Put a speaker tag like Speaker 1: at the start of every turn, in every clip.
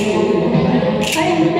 Speaker 1: Kali.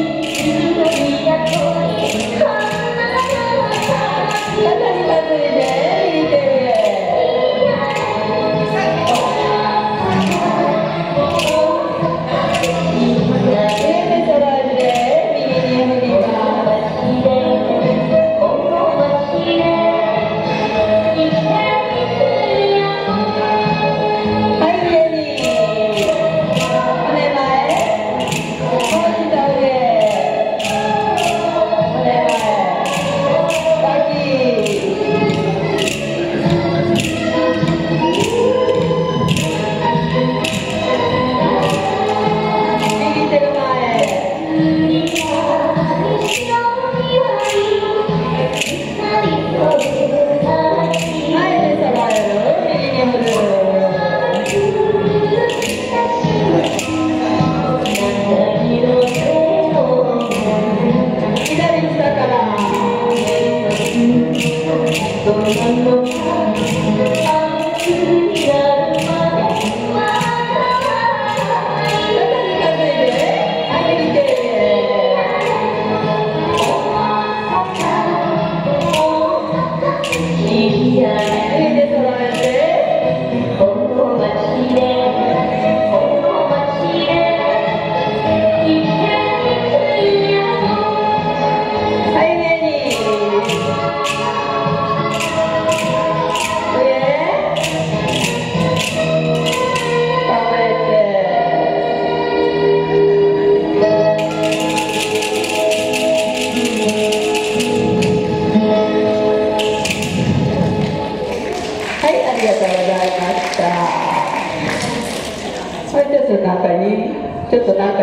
Speaker 1: 我穿过尘世。
Speaker 2: はいありがとうございました。はいちょっと中にちょっと中に